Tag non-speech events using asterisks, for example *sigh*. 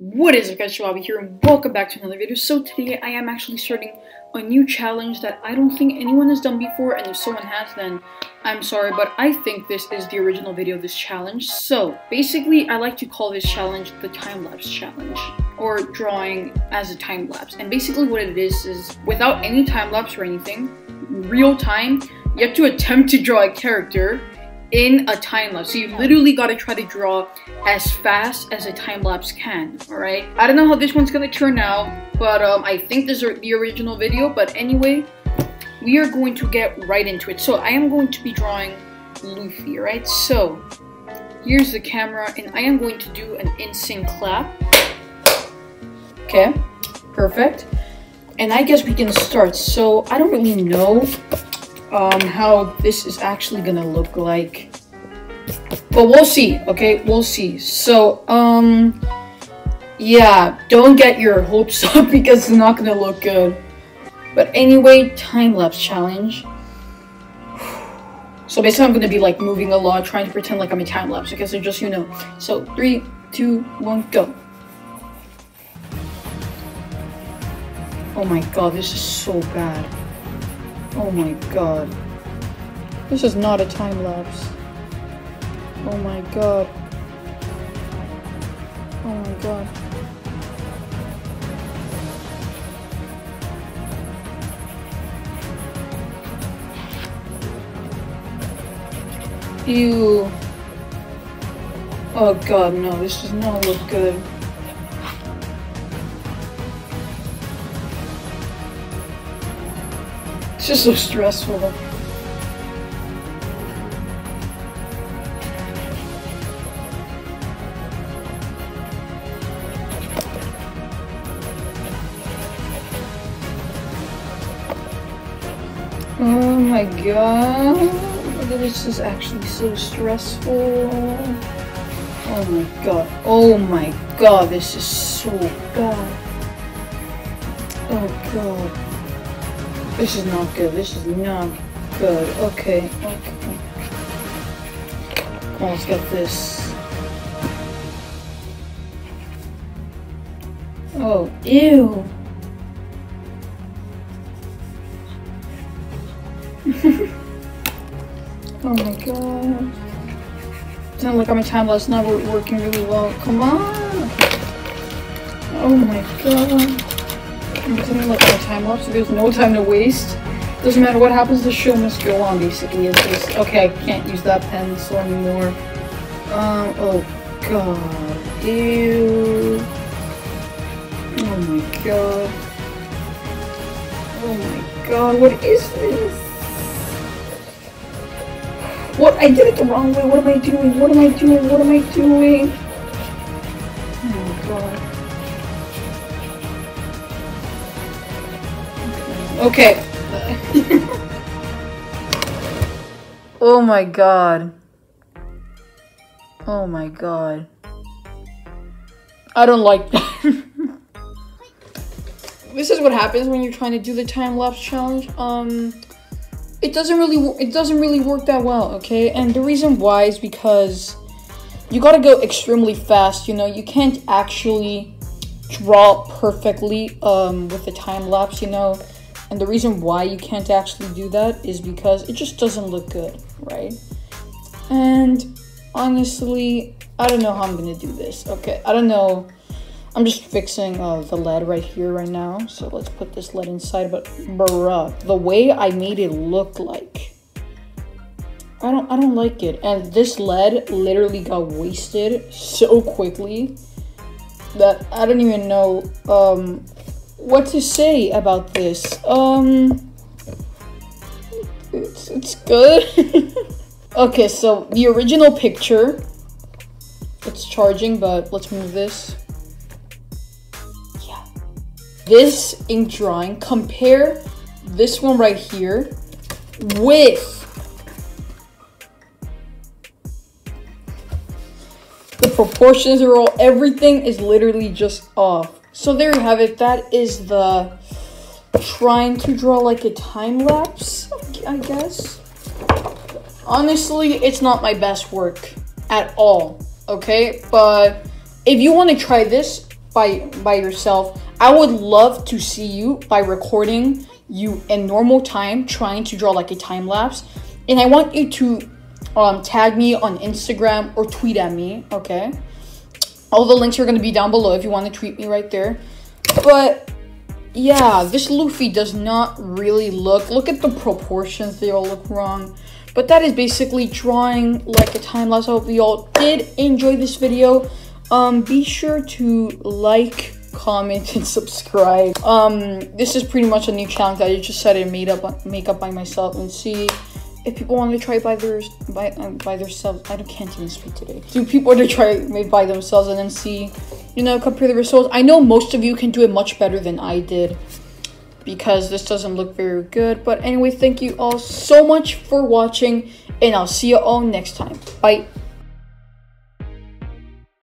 What is up guys, Jibobby here and welcome back to another video. So today I am actually starting a new challenge that I don't think anyone has done before and if someone has then I'm sorry but I think this is the original video of this challenge. So basically I like to call this challenge the time-lapse challenge or drawing as a time-lapse and basically what it is is without any time-lapse or anything, real time, you have to attempt to draw a character in a time lapse. So you literally gotta try to draw as fast as a time lapse can, alright? I don't know how this one's gonna turn out, but um, I think this is the original video, but anyway, we are going to get right into it. So I am going to be drawing Luffy, right? So, here's the camera, and I am going to do an instant clap. Okay, perfect. And I guess we can start. So, I don't really know um, how this is actually gonna look like. But we'll see, okay? We'll see. So, um, yeah, don't get your hopes *laughs* up because it's not gonna look good. But anyway, time-lapse challenge. *sighs* So basically I'm gonna be like moving a lot, trying to pretend like I'm a time-lapse, okay? So just you know. So, three, two, one, go. Oh my god, this is so bad. Oh my god. This is not a time lapse. Oh my god. Oh my god. Ew. Oh god, no, this does not look good. It's just so stressful. Oh my god. This is actually so stressful. Oh my god. Oh my god, this is so bad. Oh god. This is not good. This is not good. Okay, okay. let's get this. Oh, ew. *laughs* oh my god. Sound like I'm a time lapse now we're working really well. Come on. Oh my god. I'm pretending like a time lapse, so there's no time to waste. Doesn't matter what happens, the show must go on, basically. It's just, okay, I can't use that pencil anymore. Um, oh god. Ew. Oh my god. Oh my god, what is this? What? I did it the wrong way. What am I doing? What am I doing? What am I doing? Oh my god. Okay. *laughs* oh my god. Oh my god. I don't like that. *laughs* this is what happens when you're trying to do the time lapse challenge. Um it doesn't really it doesn't really work that well, okay? And the reason why is because you got to go extremely fast, you know. You can't actually draw perfectly um with the time lapse, you know and the reason why you can't actually do that is because it just doesn't look good, right? And honestly, I don't know how I'm gonna do this. Okay, I don't know. I'm just fixing uh, the lead right here right now. So let's put this lead inside. But bruh, the way I made it look like, I don't, I don't like it. And this lead literally got wasted so quickly that I don't even know um, what to say about this. Um, it's, it's good. *laughs* okay, so the original picture, it's charging, but let's move this. This ink drawing, compare this one right here with the proportions are all, everything is literally just off. So there you have it. That is the trying to draw like a time lapse, I guess. Honestly, it's not my best work at all, okay? But if you want to try this, by by yourself. I would love to see you by recording you in normal time trying to draw like a time lapse. And I want you to um, tag me on Instagram or tweet at me, okay? All the links are to be down below if you want to tweet me right there. But yeah, this Luffy does not really look. Look at the proportions; they all look wrong. But that is basically drawing like a time lapse. I hope you all did enjoy this video. Um, be sure to like, comment, and subscribe. Um, this is pretty much a new challenge that I just said I made up, make up by myself, and see if people want to try it by their by um, by themselves. I can't even speak today. Do people want to try it by themselves and then see, you know, compare the results? I know most of you can do it much better than I did because this doesn't look very good. But anyway, thank you all so much for watching, and I'll see you all next time. Bye.